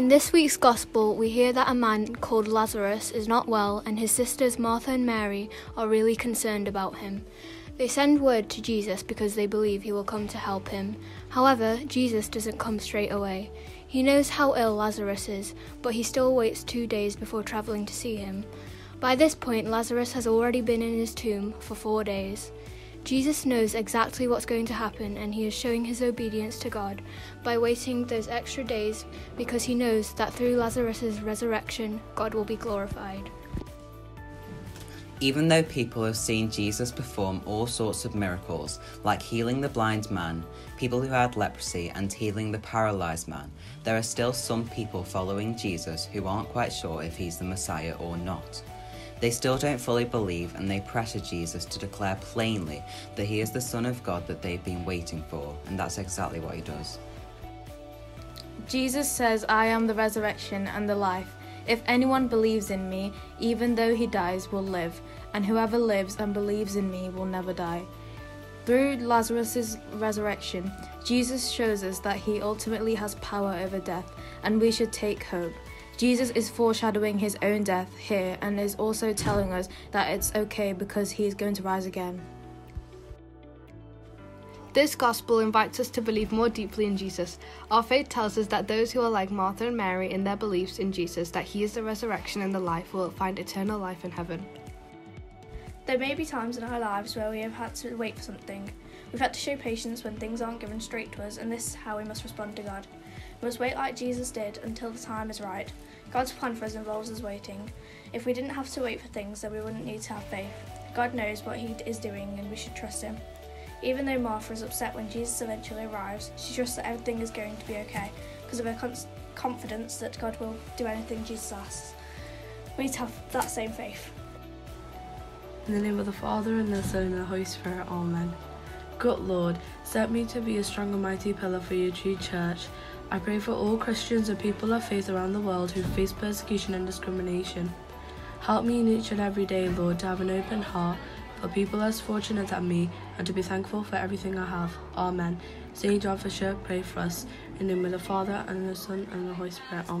this week's Gospel, we hear that a man called Lazarus is not well, and his sisters Martha and Mary are really concerned about him. They send word to Jesus because they believe he will come to help him. However, Jesus doesn't come straight away. He knows how ill Lazarus is, but he still waits two days before traveling to see him. By this point, Lazarus has already been in his tomb for four days. Jesus knows exactly what's going to happen, and he is showing his obedience to God by waiting those extra days because he knows that through Lazarus' resurrection, God will be glorified. Even though people have seen Jesus perform all sorts of miracles, like healing the blind man, people who had leprosy, and healing the paralyzed man, there are still some people following Jesus who aren't quite sure if he's the Messiah or not. They still don't fully believe and they pressure Jesus to declare plainly that he is the Son of God that they've been waiting for, and that's exactly what he does. Jesus says, I am the resurrection and the life. If anyone believes in me, even though he dies, will live, and whoever lives and believes in me will never die. Through Lazarus' resurrection, Jesus shows us that he ultimately has power over death, and we should take hope. Jesus is foreshadowing his own death here and is also telling us that it's okay because he is going to rise again. This gospel invites us to believe more deeply in Jesus. Our faith tells us that those who are like Martha and Mary in their beliefs in Jesus, that he is the resurrection and the life, will find eternal life in heaven. There may be times in our lives where we have had to wait for something. We've had to show patience when things aren't given straight to us, and this is how we must respond to God. We must wait like Jesus did until the time is right. God's plan for us involves us waiting. If we didn't have to wait for things, then we wouldn't need to have faith. God knows what He is doing, and we should trust Him. Even though Martha is upset when Jesus eventually arrives, she trusts that everything is going to be okay because of her con- confidence that God will do anything Jesus asks. We need to have that same faith. In the name of the Father, and the Son, and the Holy Spirit, Amen. Good Lord, set me to be a strong and mighty pillar for your true church. I pray for all Christians and people of faith around the world who face persecution and discrimination. Help me in each and every day, Lord, to have an open heart for people as fortunate as me and to be thankful for everything I have. Amen. Saint John Fisher, pray for us. In the name of the Father, and the Son, and the Holy Spirit. Amen.